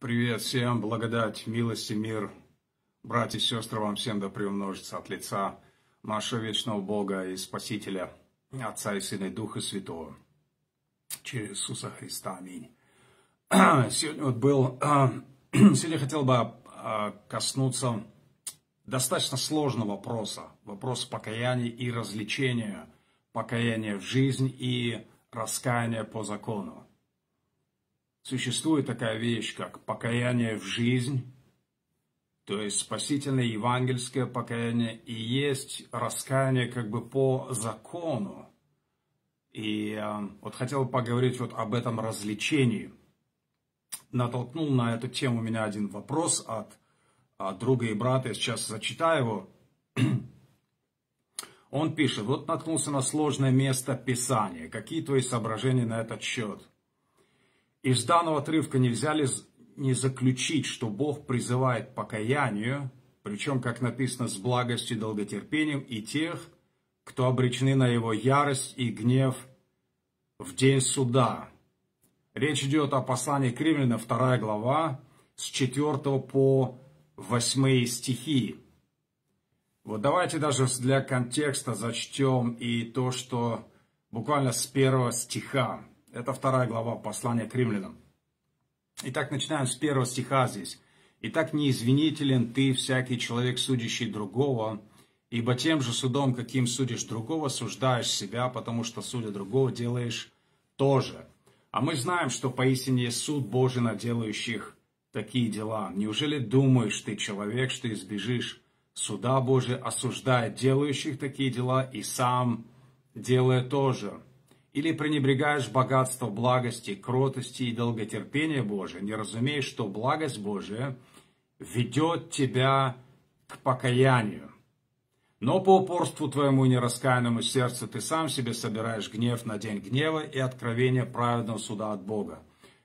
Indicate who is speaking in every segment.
Speaker 1: Привет всем, благодать, милость и мир. Братья и сестры, вам всем да приумножится от лица нашего вечного Бога и Спасителя, Отца и Сына и Духа Святого. Через Иисуса Христа. Аминь. Сегодня вот был... Сегодня хотел бы а, коснуться достаточно сложного вопроса. Вопроса покаяния и развлечения. Покаяния в жизнь и раскаяния по закону. Существует такая вещь, как покаяние в жизнь, то есть спасительное евангельское покаяние, и есть раскаяние как бы по закону. И э, вот хотел поговорить вот об этом развлечении. Натолкнул на эту тему меня один вопрос от, от друга и брата, я сейчас зачитаю его. Он пишет, вот наткнулся на сложное место Писания. Какие твои соображения на этот счет? Из данного отрывка нельзя ли не заключить, что Бог призывает к покаянию, причем, как написано, с благостью и долготерпением, и тех, кто обречены на его ярость и гнев в день суда. Речь идет о послании к римлянам, 2 глава, с 4 по 8 стихи. Вот давайте даже для контекста зачтем и то, что буквально с первого стиха. Это вторая глава послания к римлянам. Итак, начинаем с первого стиха здесь. «Итак, неизвинителен ты, всякий человек, судящий другого, ибо тем же судом, каким судишь другого, суждаешь себя, потому что, судя другого, делаешь тоже. А мы знаем, что поистине суд Божий на делающих такие дела. Неужели думаешь ты, человек, что избежишь суда Божия, осуждая делающих такие дела и сам делая тоже?» Или пренебрегаешь богатство благости, кротости и долготерпения Божия, не разумеешь, что благость Божия ведет тебя к покаянию. Но по упорству твоему нераскаянному сердцу ты сам себе собираешь гнев на день гнева и откровение праведного суда от Бога,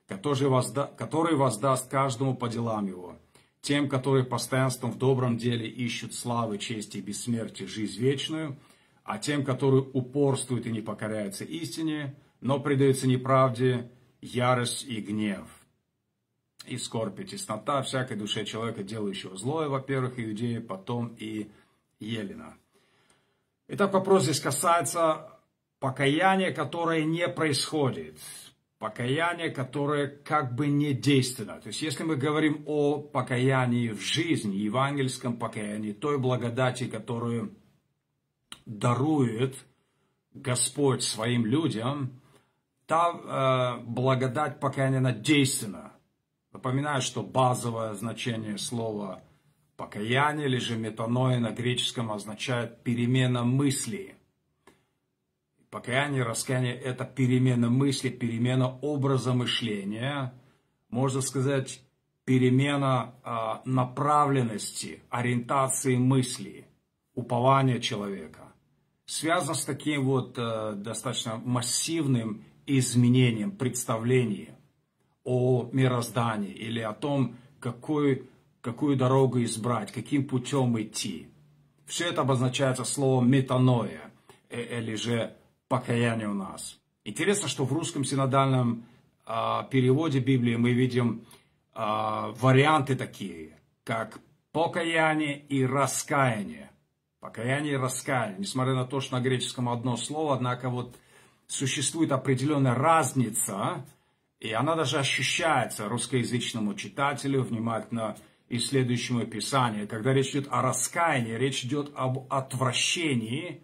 Speaker 1: который, возда... который воздаст каждому по делам его, тем, которые постоянством в добром деле ищут славы, чести и бессмертия, жизнь вечную – а тем, которые упорствуют и не покоряются истине, но предаются неправде, ярость и гнев. И скорбь и теснота всякой душе человека, делающего злое, во-первых, иудеи, потом и Елена. Итак, вопрос здесь касается покаяния, которое не происходит. Покаяние, которое как бы не действенно. То есть, если мы говорим о покаянии в жизни, евангельском покаянии, той благодати, которую дарует Господь своим людям, та э, благодать покаяния, она действенна. Напоминаю, что базовое значение слова покаяние или же метаноя на греческом означает перемена мысли. Покаяние, раскаяние – это перемена мысли, перемена образа мышления, можно сказать, перемена э, направленности, ориентации мысли, упования человека связано с таким вот э, достаточно массивным изменением представления о мироздании или о том, какую, какую дорогу избрать, каким путем идти. Все это обозначается словом метаноя, э, или же покаяние у нас. Интересно, что в русском синодальном э, переводе Библии мы видим э, варианты такие, как покаяние и раскаяние. Покаяние и раскаяние. Несмотря на то, что на греческом одно слово, однако вот существует определенная разница, и она даже ощущается русскоязычному читателю, внимательно исследующему Писание. Когда речь идет о раскаянии, речь идет об отвращении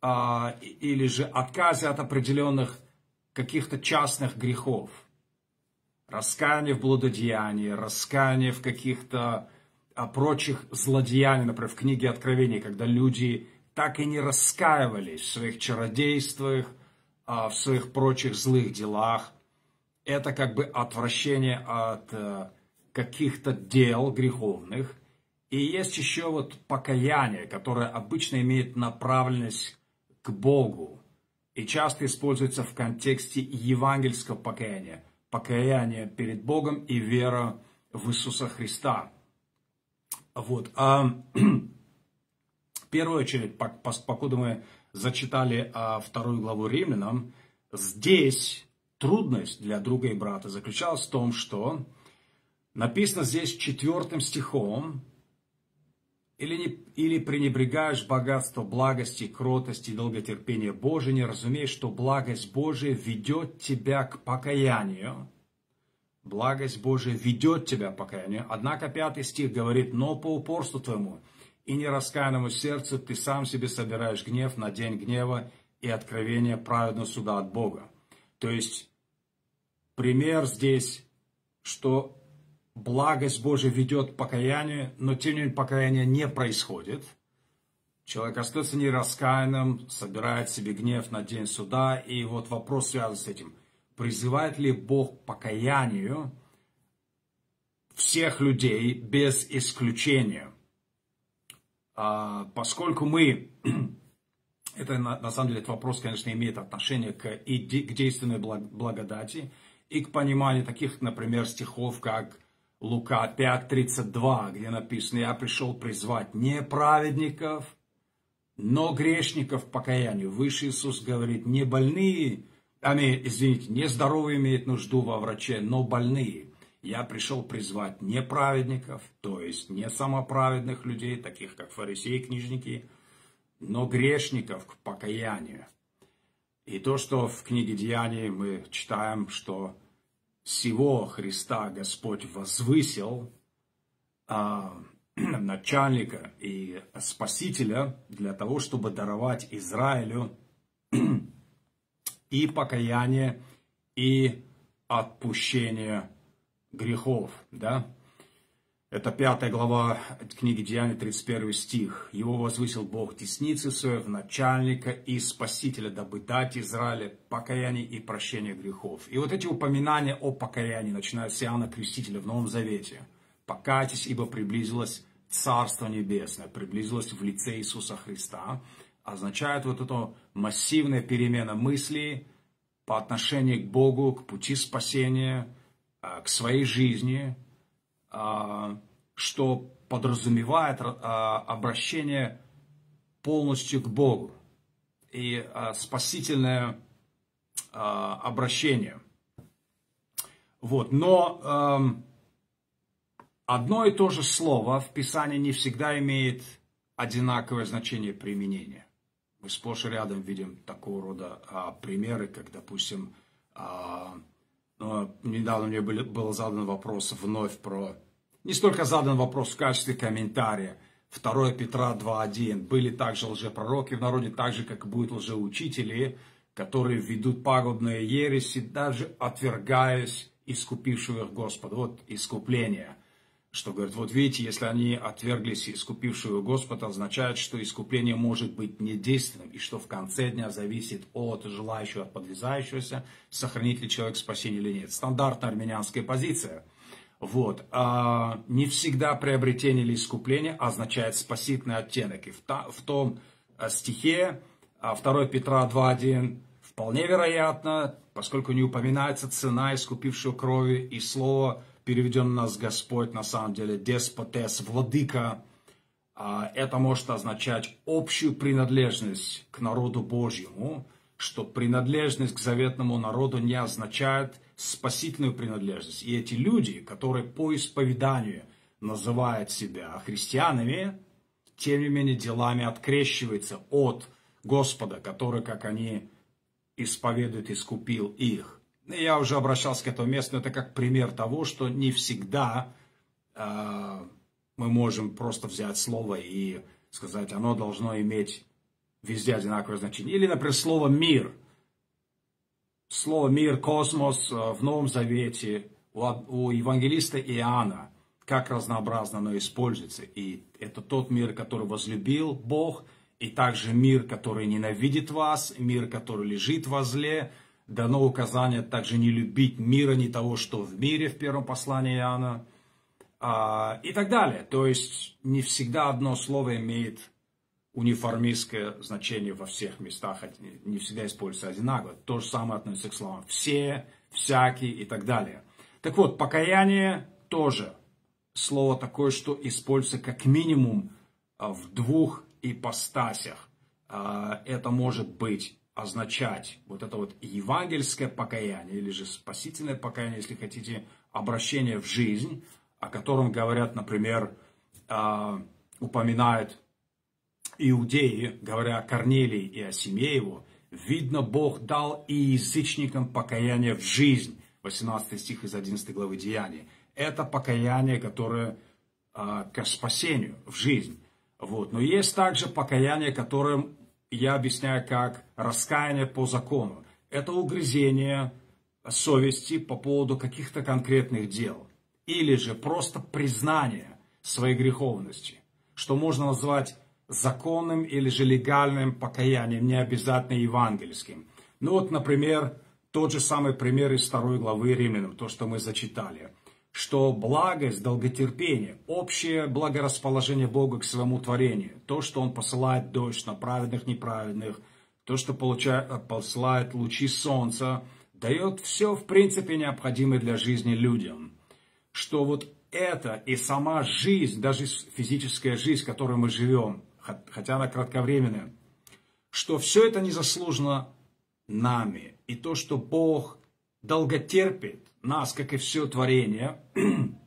Speaker 1: а, или же отказе от определенных каких-то частных грехов. Раскаяние в блудодеянии, раскаяние в каких-то о прочих злодеяниях, например, в книге Откровения, когда люди так и не раскаивались в своих чародействах, а, в своих прочих злых делах. Это как бы отвращение от э, каких-то дел греховных. И есть еще вот покаяние, которое обычно имеет направленность к Богу. И часто используется в контексте евангельского покаяния. Покаяние перед Богом и вера в Иисуса Христа. Вот. А первую очередь, покуда мы зачитали а, вторую главу римлянам, здесь трудность для друга и брата заключалась в том, что Написано здесь четвертым стихом, или, не, или пренебрегаешь богатство благости, кротости и долготерпения Божия, не разумеешь, что благость Божия ведет тебя к покаянию. Благость Божия ведет тебя к покаянию. Однако пятый стих говорит, но по упорству твоему и нераскаянному сердцу ты сам себе собираешь гнев на день гнева и откровение праведного суда от Бога. То есть, пример здесь, что благость Божия ведет к покаянию, но тем не менее покаяние не происходит. Человек остается нераскаянным, собирает себе гнев на день суда, и вот вопрос связан с этим. Призывает ли Бог к покаянию всех людей без исключения? А, поскольку мы, это на, на самом деле этот вопрос, конечно, имеет отношение к, и к действенной благодати, и к пониманию таких, например, стихов, как Лука 5.32, где написано, я пришел призвать не праведников, но грешников к покаянию. Выше Иисус говорит, не больные, а, извините, не здоровые имеют нужду во враче, но больные. Я пришел призвать не праведников, то есть не самоправедных людей, таких как фарисеи, книжники, но грешников к покаянию. И то, что в книге Деяний мы читаем, что всего Христа Господь возвысил а, начальника и спасителя для того, чтобы даровать Израилю и покаяние, и отпущение грехов. Да? Это пятая глава книги Деяний, 31 стих. Его возвысил Бог десницы своей начальника и спасителя, дабы дать Израиле покаяние и прощение грехов. И вот эти упоминания о покаянии начинают с Иоанна Крестителя в Новом Завете. Покайтесь, ибо приблизилось Царство Небесное, приблизилось в лице Иисуса Христа. Означает вот эту массивная перемена мысли по отношению к Богу, к пути спасения, а, к своей жизни – а, что подразумевает а, обращение полностью к Богу и спасительное обращение. Вот. Но одно и то же слово в Писании не всегда имеет одинаковое значение применения. Мы сплошь и рядом видим такого рода а, примеры, как, допустим, а, но недавно мне был, был задан вопрос вновь про... Не столько задан вопрос в качестве комментария. 2 Петра 2.1. Были также лжепророки в народе, так же, как будут лжеучители, которые ведут пагубные ереси, даже отвергаясь искупившего их Господа. Вот искупление – что говорит, вот видите, если они отверглись искупившего Господа, означает, что искупление может быть недейственным, и что в конце дня зависит от желающего, от подлезающегося, сохранит ли человек спасение или нет. Стандартная армянская позиция. Вот. А не всегда приобретение или искупление означает спасительный оттенок. И в, та, в том а, стихе 2 а, Петра 2.1 вполне вероятно, поскольку не упоминается цена искупившего крови и слово переведен нас Господь, на самом деле, деспотес, владыка. А, это может означать общую принадлежность к народу Божьему, что принадлежность к заветному народу не означает спасительную принадлежность. И эти люди, которые по исповеданию называют себя христианами, тем не менее делами открещиваются от Господа, который, как они исповедуют, искупил их. Я уже обращался к этому месту, но это как пример того, что не всегда э, мы можем просто взять слово и сказать, оно должно иметь везде одинаковое значение. Или, например, слово «мир». Слово «мир», «космос» в Новом Завете у, у евангелиста Иоанна, как разнообразно оно используется. И это тот мир, который возлюбил Бог, и также мир, который ненавидит вас, мир, который лежит во зле – дано указание также не любить мира, не того, что в мире, в первом послании Иоанна, а, и так далее. То есть не всегда одно слово имеет униформистское значение во всех местах, не всегда используется одинаково. То же самое относится к словам «все», «всякий» и так далее. Так вот, покаяние тоже слово такое, что используется как минимум а, в двух ипостасях. А, это может быть означать вот это вот евангельское покаяние, или же спасительное покаяние, если хотите, обращение в жизнь, о котором говорят, например, э, упоминают иудеи, говоря о Корнелии и о семье его, видно, Бог дал и язычникам покаяние в жизнь. 18 стих из 11 главы Деяния. Это покаяние, которое э, к спасению в жизнь. Вот. Но есть также покаяние, которое я объясняю как раскаяние по закону. Это угрызение совести по поводу каких-то конкретных дел. Или же просто признание своей греховности, что можно назвать законным или же легальным покаянием, не обязательно евангельским. Ну вот, например, тот же самый пример из второй главы Римлянам, то, что мы зачитали, что благость, долготерпение, общее благорасположение Бога к своему творению, то, что Он посылает дождь на праведных, неправедных, то, что получает, посылает лучи солнца, дает все, в принципе, необходимое для жизни людям. Что вот это и сама жизнь, даже физическая жизнь, в которой мы живем, хотя она кратковременная, что все это незаслуженно нами. И то, что Бог долготерпит нас, как и все творение,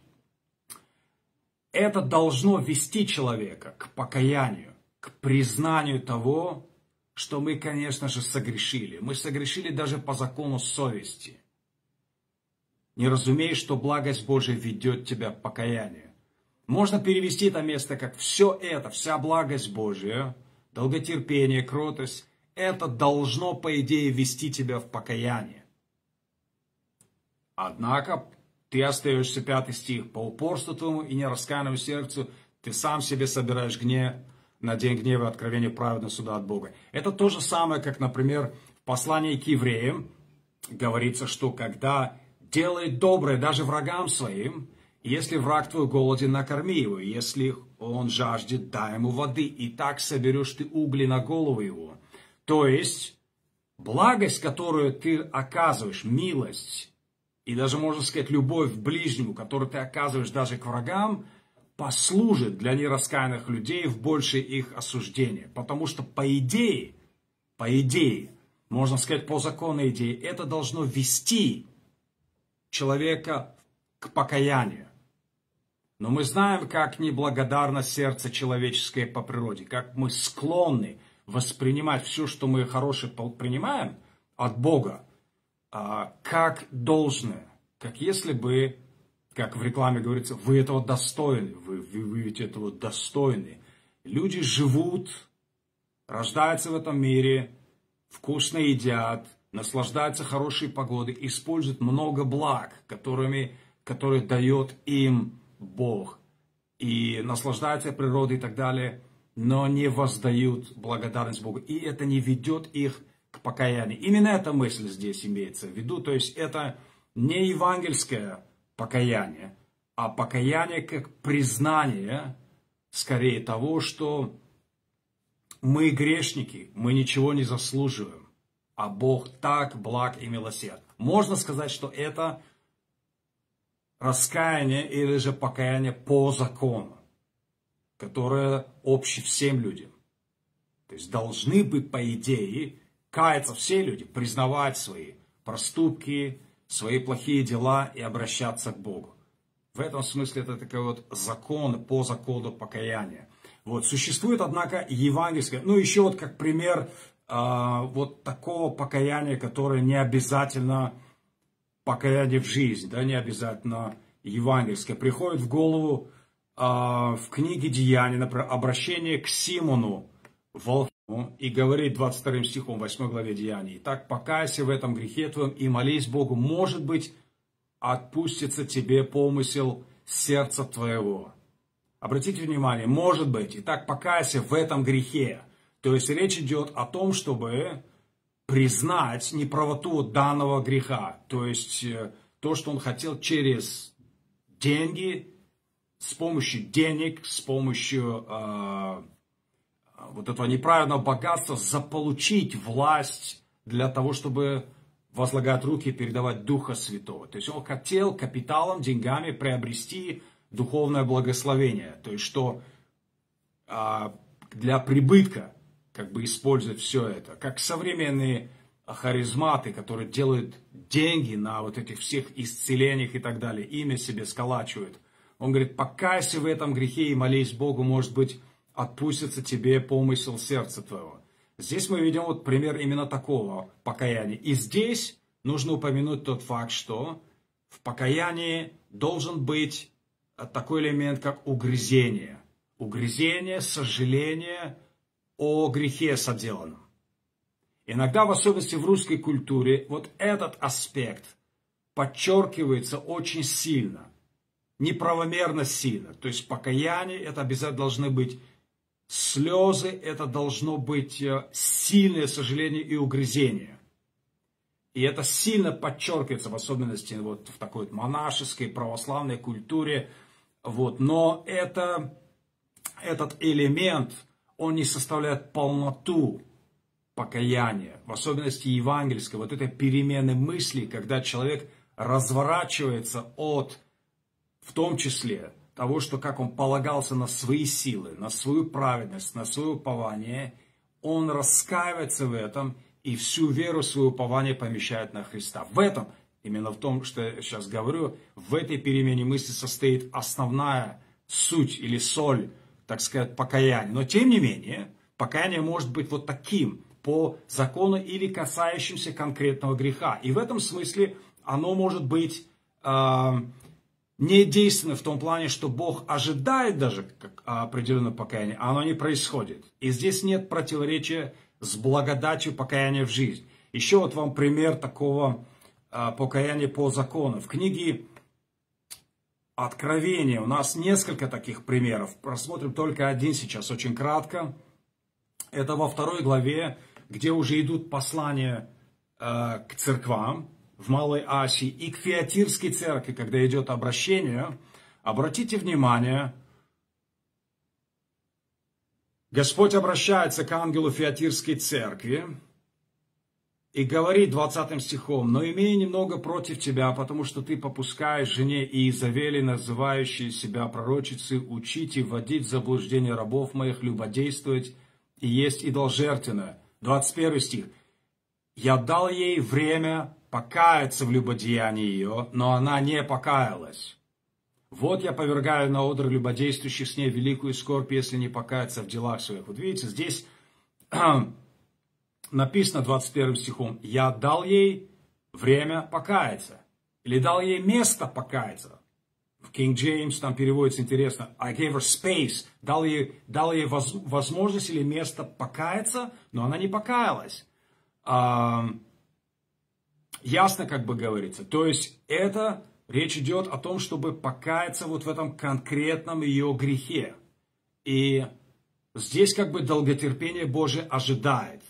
Speaker 1: это должно вести человека к покаянию, к признанию того, что мы, конечно же, согрешили. Мы согрешили даже по закону совести. Не разумеешь, что благость Божия ведет тебя к покаянию. Можно перевести это место как все это, вся благость Божия, долготерпение, кротость, это должно, по идее, вести тебя в покаяние. Однако ты остаешься, пятый стих, по упорству твоему и нераскаянному сердцу, ты сам себе собираешь гнев на день гнева откровения праведного суда от Бога. Это то же самое, как, например, в послании к евреям говорится, что когда делает доброе даже врагам своим, если враг твой голоден, накорми его. Если он жаждет, дай ему воды. И так соберешь ты угли на голову его. То есть, благость, которую ты оказываешь, милость, и даже, можно сказать, любовь к ближнему, которую ты оказываешь даже к врагам, послужит для нераскаянных людей в большее их осуждение. Потому что, по идее, по идее, можно сказать, по законной идее, это должно вести человека к покаянию. Но мы знаем, как неблагодарно сердце человеческое по природе, как мы склонны воспринимать все, что мы хорошее принимаем от Бога, а, как должное, как если бы, как в рекламе говорится, вы этого достойны, вы, вы, вы ведь этого достойны. Люди живут, рождаются в этом мире, вкусно едят, наслаждаются хорошей погодой, используют много благ, которыми, которые дает им Бог и наслаждаются природой и так далее, но не воздают благодарность Богу. И это не ведет их к покаянию. Именно эта мысль здесь имеется в виду. То есть это не евангельское покаяние, а покаяние как признание, скорее того, что мы грешники, мы ничего не заслуживаем, а Бог так благ и милосерд. Можно сказать, что это раскаяние или же покаяние по закону, которое общее всем людям. То есть должны бы, по идее, каяться все люди, признавать свои проступки, свои плохие дела и обращаться к Богу. В этом смысле это такой вот закон по закону покаяния. Вот, существует, однако, евангельское, ну, еще вот как пример э, вот такого покаяния, которое не обязательно покаяние в жизнь, да, не обязательно евангельское, приходит в голову э, в книге Деяний, например, обращение к Симону, волхву, и говорит 22 стихом 8 главе Деяний, «Так покайся в этом грехе твоем и молись Богу, может быть, отпустится тебе помысел сердца твоего». Обратите внимание, может быть, и так покайся в этом грехе. То есть речь идет о том, чтобы признать неправоту данного греха. То есть э, то, что он хотел через деньги, с помощью денег, с помощью э, вот этого неправильного богатства заполучить власть для того, чтобы возлагать руки и передавать Духа Святого. То есть он хотел капиталом, деньгами приобрести духовное благословение. То есть что э, для прибытка как бы использовать все это. Как современные харизматы, которые делают деньги на вот этих всех исцелениях и так далее, имя себе сколачивают. Он говорит, покайся в этом грехе и молись Богу, может быть, отпустится тебе помысел сердца твоего. Здесь мы видим вот пример именно такого покаяния. И здесь нужно упомянуть тот факт, что в покаянии должен быть такой элемент, как угрызение. Угрызение, сожаление о грехе соделанном. Иногда, в особенности в русской культуре, вот этот аспект подчеркивается очень сильно, неправомерно сильно. То есть покаяние, это обязательно должны быть слезы, это должно быть э, сильное сожаление и угрызение. И это сильно подчеркивается, в особенности вот в такой вот монашеской, православной культуре. Вот. Но это, этот элемент, он не составляет полноту покаяния, в особенности евангельской, вот этой перемены мысли, когда человек разворачивается от, в том числе, того, что как он полагался на свои силы, на свою праведность, на свое упование, он раскаивается в этом и всю веру, свое упование помещает на Христа. В этом, именно в том, что я сейчас говорю, в этой перемене мысли состоит основная суть или соль, так сказать, покаяния. Но тем не менее, покаяние может быть вот таким, по закону или касающимся конкретного греха. И в этом смысле оно может быть э, не действенно в том плане, что Бог ожидает даже как определенное покаяние, а оно не происходит. И здесь нет противоречия с благодатью покаяния в жизнь. Еще вот вам пример такого э, покаяния по закону. В книге Откровения у нас несколько таких примеров. Просмотрим только один сейчас, очень кратко. Это во второй главе где уже идут послания э, к церквам в Малой Асии и к Феатирской церкви, когда идет обращение, обратите внимание, Господь обращается к ангелу Феатирской церкви и говорит 20 стихом, «Но имея немного против тебя, потому что ты попускаешь жене Иезавели, называющей себя пророчицей, учить и вводить в заблуждение рабов моих, любодействовать и есть идолжертвенное, 21 стих. «Я дал ей время покаяться в любодеянии ее, но она не покаялась. Вот я повергаю на одр любодействующих с ней великую скорбь, если не покаяться в делах своих». Вот видите, здесь написано 21 стихом, «Я дал ей время покаяться». Или дал ей место покаяться. В King James там переводится интересно. I gave her space. Дал ей, дал ей воз, возможность или место покаяться, но она не покаялась. А, ясно, как бы говорится. То есть это речь идет о том, чтобы покаяться вот в этом конкретном ее грехе. И здесь как бы долготерпение Божие ожидает.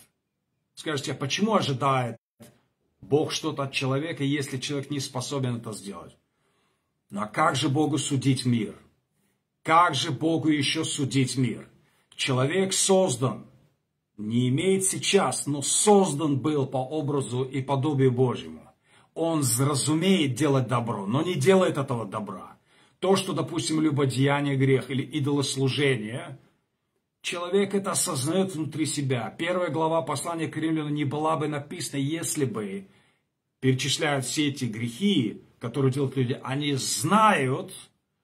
Speaker 1: Скажите, а почему ожидает Бог что-то от человека, если человек не способен это сделать? Но как же Богу судить мир? Как же Богу еще судить мир? Человек создан, не имеет сейчас, но создан был по образу и подобию Божьему. Он разумеет делать добро, но не делает этого добра. То, что, допустим, любодеяние грех или идолослужение, человек это осознает внутри себя. Первая глава послания к римлянам не была бы написана, если бы перечисляют все эти грехи, которые делают люди, они знают,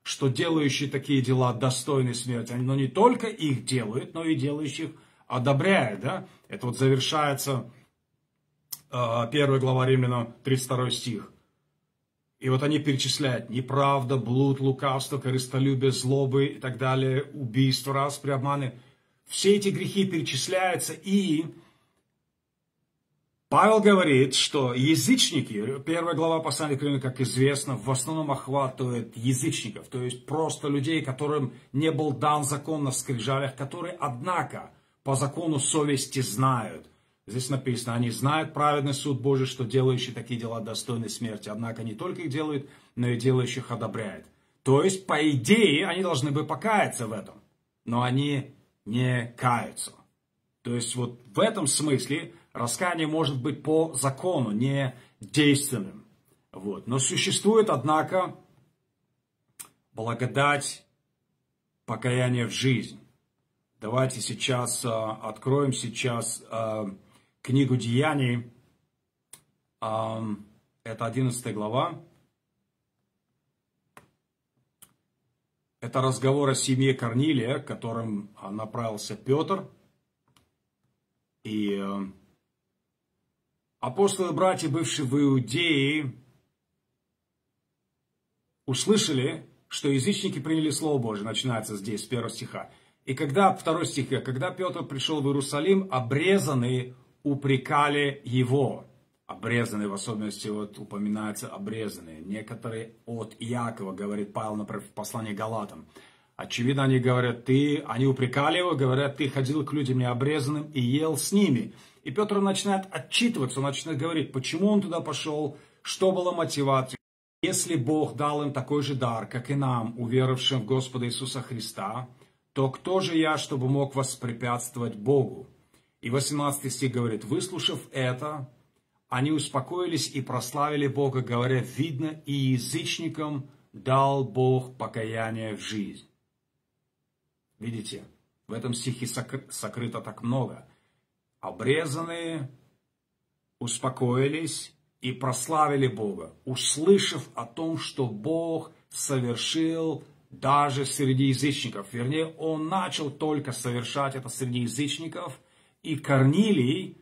Speaker 1: что делающие такие дела достойны смерти. Но не только их делают, но и делающих одобряют. Да? Это вот завершается э, первая глава Римлянам, 32 стих. И вот они перечисляют неправда, блуд, лукавство, корыстолюбие, злобы и так далее, убийство, распри, обманы. Все эти грехи перечисляются, и Павел говорит, что язычники, первая глава послания к как известно, в основном охватывает язычников, то есть просто людей, которым не был дан закон на скрижалях, которые, однако, по закону совести знают. Здесь написано, они знают праведный суд Божий, что делающие такие дела достойны смерти, однако не только их делают, но и делающих одобряет. То есть, по идее, они должны бы покаяться в этом, но они не каются. То есть, вот в этом смысле Раскаяние может быть по закону, не действенным. Вот. Но существует, однако, благодать покаяния в жизнь. Давайте сейчас э, откроем сейчас э, книгу Деяний. Э, это 11 глава. Это разговор о семье Корнилия, которым направился Петр. И э, апостолы братья, бывшие в Иудее, услышали, что язычники приняли Слово Божие, начинается здесь, с первого стиха. И когда, второй стих, когда Петр пришел в Иерусалим, обрезанные упрекали его. Обрезанные, в особенности, вот упоминаются обрезанные. Некоторые от Иакова, говорит Павел, например, в послании Галатам. Очевидно, они говорят, ты, они упрекали его, говорят, ты ходил к людям необрезанным и ел с ними. И Петр начинает отчитываться, он начинает говорить, почему он туда пошел, что было мотивацией. Если Бог дал им такой же дар, как и нам, уверовавшим в Господа Иисуса Христа, то кто же я, чтобы мог воспрепятствовать Богу? И 18 стих говорит, выслушав это, они успокоились и прославили Бога, говоря, видно, и язычникам дал Бог покаяние в жизнь. Видите, в этом стихе сокрыто так много. Обрезанные успокоились и прославили Бога, услышав о том, что Бог совершил даже среди язычников. Вернее, Он начал только совершать это среди язычников, и Корнилий,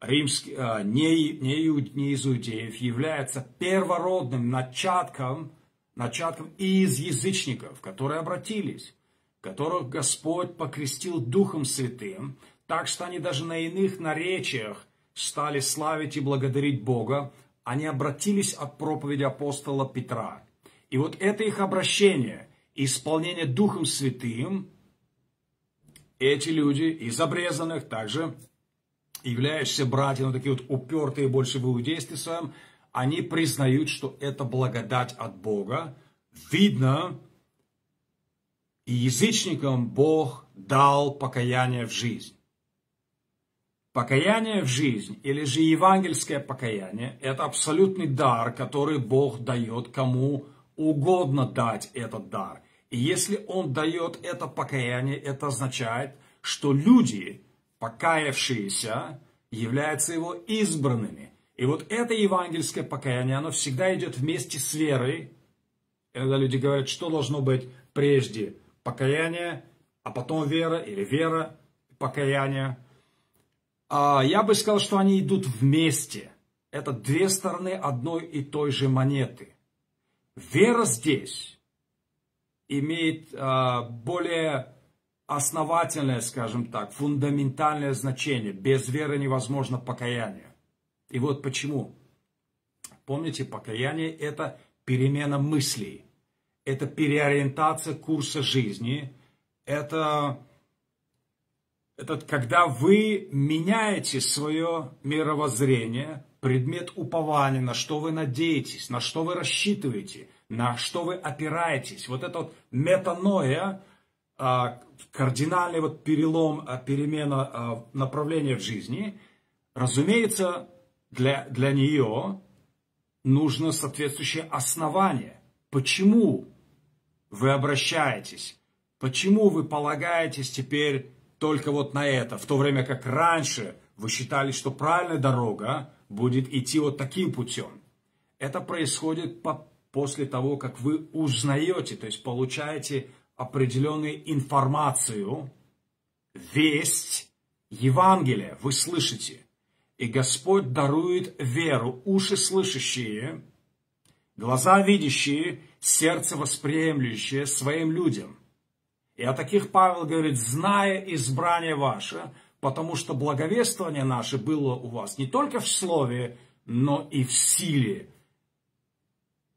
Speaker 1: римский, а, не, не, не из иудеев, является первородным начатком, начатком из язычников, которые обратились, которых Господь покрестил Духом Святым, так что они даже на иных наречиях стали славить и благодарить Бога, они обратились от проповеди апостола Петра. И вот это их обращение, исполнение Духом Святым, эти люди из обрезанных также, являющиеся братья, но такие вот упертые больше в иудействе своем, они признают, что это благодать от Бога. Видно, и язычникам Бог дал покаяние в жизнь. Покаяние в жизнь или же евангельское покаяние – это абсолютный дар, который Бог дает кому угодно дать этот дар. И если Он дает это покаяние, это означает, что люди, покаявшиеся, являются Его избранными. И вот это евангельское покаяние, оно всегда идет вместе с верой. Когда люди говорят, что должно быть прежде покаяние, а потом вера, или вера, покаяние – а, я бы сказал, что они идут вместе. Это две стороны одной и той же монеты. Вера здесь имеет а, более основательное, скажем так, фундаментальное значение. Без веры невозможно покаяние. И вот почему. Помните, покаяние – это перемена мыслей, это переориентация курса жизни, это это когда вы меняете свое мировоззрение, предмет упования, на что вы надеетесь, на что вы рассчитываете, на что вы опираетесь. Вот это вот метаноя, а, кардинальный вот перелом, а, перемена а, направления в жизни, разумеется, для, для нее нужно соответствующее основание. Почему вы обращаетесь? Почему вы полагаетесь теперь только вот на это, в то время как раньше вы считали, что правильная дорога будет идти вот таким путем. Это происходит по, после того, как вы узнаете, то есть получаете определенную информацию, весть, Евангелие вы слышите. И Господь дарует веру, уши слышащие, глаза видящие, сердце восприемлющее своим людям. И о таких Павел говорит, зная избрание ваше, потому что благовествование наше было у вас не только в слове, но и в силе.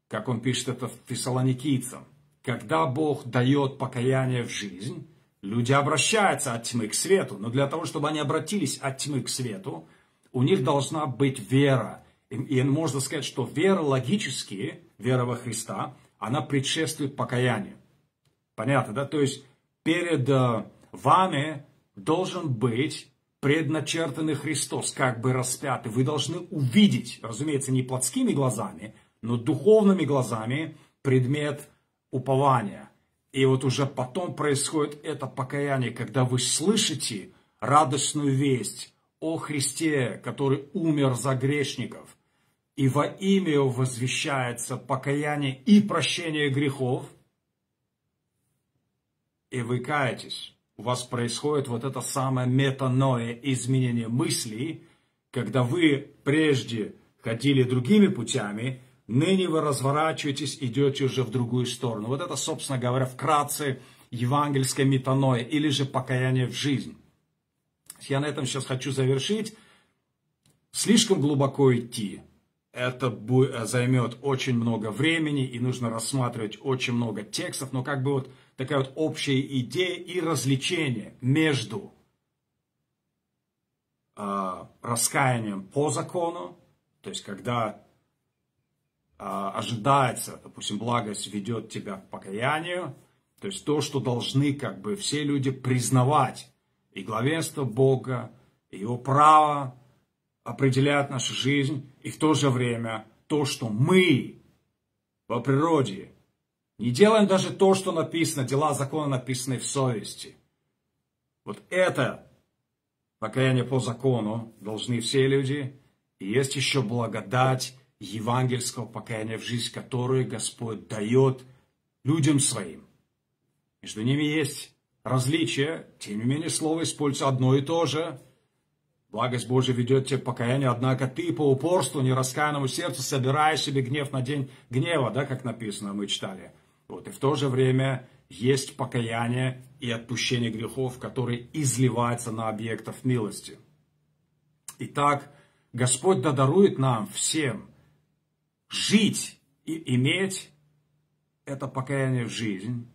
Speaker 1: Как он пишет это в Фессалоникийцам. Когда Бог дает покаяние в жизнь, люди обращаются от тьмы к свету. Но для того, чтобы они обратились от тьмы к свету, у них должна быть вера. И можно сказать, что вера логически, вера во Христа, она предшествует покаянию. Понятно, да? То есть перед э, вами должен быть предначертанный Христос, как бы распятый. Вы должны увидеть, разумеется, не плотскими глазами, но духовными глазами предмет упования. И вот уже потом происходит это покаяние, когда вы слышите радостную весть о Христе, который умер за грешников. И во имя его возвещается покаяние и прощение грехов – и вы каетесь, у вас происходит вот это самое метаноя, изменение мыслей, когда вы прежде ходили другими путями, ныне вы разворачиваетесь, идете уже в другую сторону. Вот это, собственно говоря, вкратце евангельское метаноя или же покаяние в жизнь. Я на этом сейчас хочу завершить. Слишком глубоко идти. Это займет очень много времени и нужно рассматривать очень много текстов, но как бы вот такая вот общая идея и развлечение между э, раскаянием по закону, то есть когда э, ожидается, допустим, благость ведет тебя к покаянию, то есть то, что должны как бы все люди признавать, и главенство Бога, и Его право определяет нашу жизнь, и в то же время то, что мы по природе не делаем даже то, что написано, дела закона написаны в совести. Вот это покаяние по закону должны все люди. И есть еще благодать евангельского покаяния в жизнь, которую Господь дает людям своим. Между ними есть различия, тем не менее слово используется одно и то же. Благость Божия ведет тебя к покаянию, однако ты по упорству, нераскаянному сердцу собираешь себе гнев на день гнева, да, как написано, мы читали. Вот, и в то же время есть покаяние и отпущение грехов, которые изливаются на объектов милости. Итак, Господь додарует нам всем жить и иметь это покаяние в жизнь,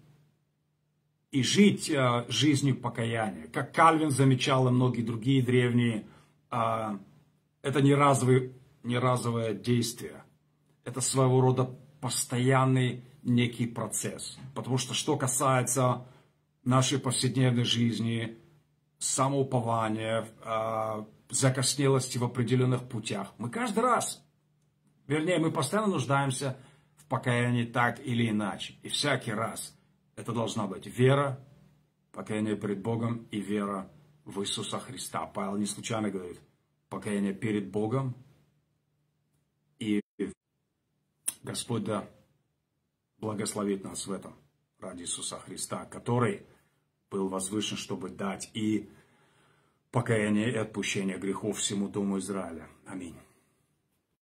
Speaker 1: и жить э, жизнью покаяния. Как Кальвин замечал и многие другие древние, э, это не, разовый, не разовое действие. Это своего рода постоянный некий процесс. Потому что что касается нашей повседневной жизни, самоупования, э, закоснелости в определенных путях, мы каждый раз, вернее, мы постоянно нуждаемся в покаянии так или иначе. И всякий раз это должна быть вера, покаяние перед Богом и вера в Иисуса Христа. Павел не случайно говорит, покаяние перед Богом и Господь да благословит нас в этом ради Иисуса Христа, который был возвышен, чтобы дать и покаяние и отпущение грехов всему Дому Израиля. Аминь.